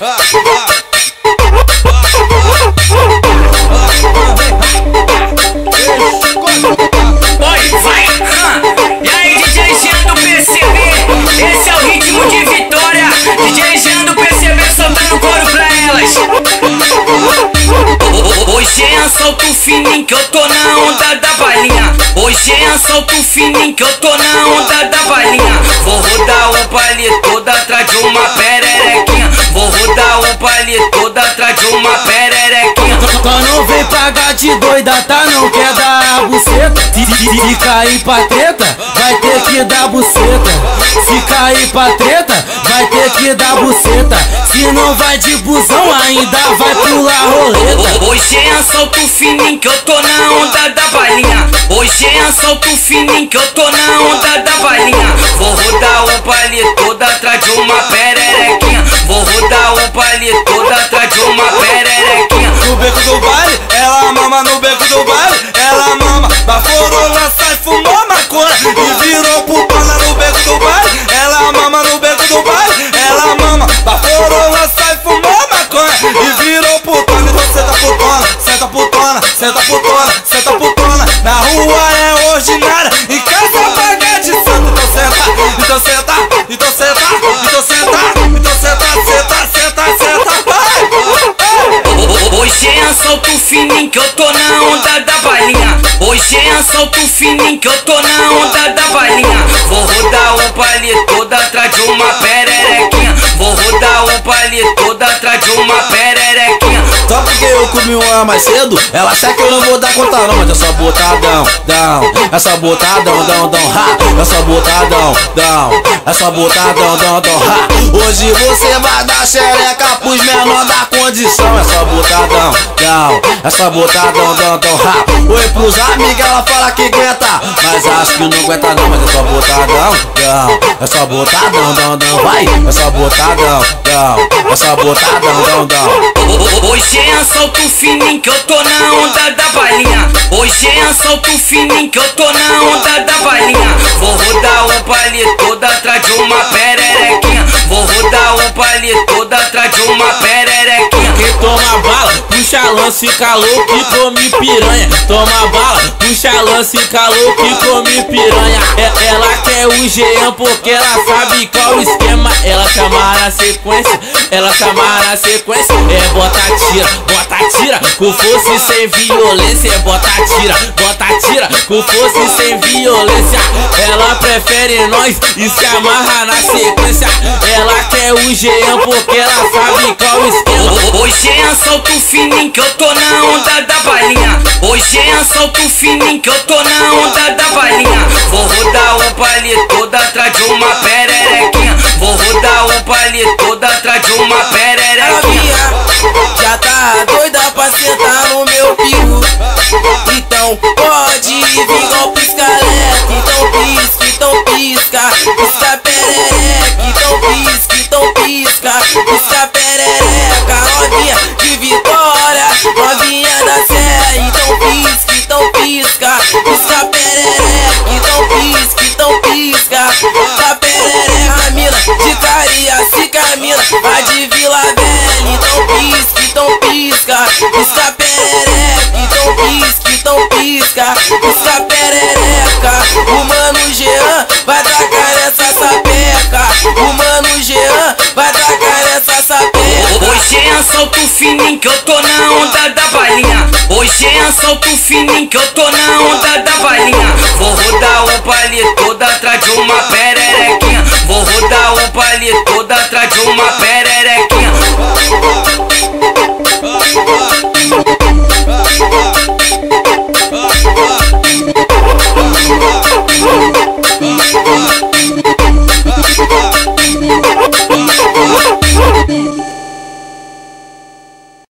Oi, vai! E aí, DJ Jean do PCB? Esse é o ritmo de vitória. DJ Jean do PCB soltando couro pra elas. Hoje é solto fininho que eu tô na onda da balinha. Hoje é solto fininho que eu tô na onda da balinha. Vou rodar o baile todo atrás de uma pererequinha. Vou rodar o baile todo atrás de uma pererequinha. Só não vem pagar de doida, tá? Não quer dar a buceta. Se, se, se cair pra treta, vai ter que dar buceta. Se cair pra treta, vai ter que dar buceta. Se não vai de busão, ainda vai pular roleta. Hoje é solto fininho que eu tô na onda da balinha. Hoje é solto fininho que eu tô na onda da balinha. Vou rodar o baile todo atrás de uma pererequinha. Senta putona, senta putona. Na rua é ordinária e casa pagar de santo. Então senta, então senta, então senta, então senta, então senta, senta, senta, senta, vai. Hoje é solto fininho que eu tô na onda da balinha. Hoje é solto fininho que eu tô na onda da balinha. Vou rodar o baile todo atrás de uma pererequinha. Vou rodar o baile todo atrás de uma pererequinha. Porque eu comi uma mais cedo, ela acha que eu não vou dar conta não, mas é só botadão, dão, é só botadão, dão, dão, ha, é só botadão, dão, é só botadão, dão, dão, ha. Hoje você vai condição, é só botadão, dão, é só botadão, dão, dão, ha. Oi pros amigos, ela fala que aguenta, mas acho que não aguenta não, mas é só botadão, dão, é só botadão, dão, dão, vai, é só botadão, dão, é só botadão, dão, dão. Hoje é solto fininho que eu tô na onda da balinha. Hoje é solto fininho que eu tô na onda da balinha. Vou rodar o todo atrás de uma pererequinha. Vou rodar o todo atrás de uma puxa lance, calou que come piranha. Toma bala, puxa lance, calou que come piranha. É, ela quer o Jean porque ela sabe qual o esquema. Ela chama na sequência, ela chama na sequência. É bota tira, bota tira, com força e sem violência. É bota tira, bota tira, com força e sem violência. Ela prefere nós e se amarra na sequência. Ela quer o Jean porque ela sabe qual esquema. Hoje é solto fininho que eu tô na onda da balinha. Hoje é solto fininho que eu tô na onda da balinha. Vou rodar o baile todo atrás de uma pererequinha. Vou rodar o baile todo atrás de uma pererequinha. Já tá doida pra sentar no meu peru Então pisca, pisca perereca O mano Jean vai tacar nessa sapeca O mano Jean vai tacar nessa sapeca Hoje é solto fininho que eu tô na onda da balinha. Hoje é solto fininho que eu tô na onda da balinha. Vou rodar o baile todo atrás de uma pererequinha. Vou rodar o baile todo atrás de uma pererequinha.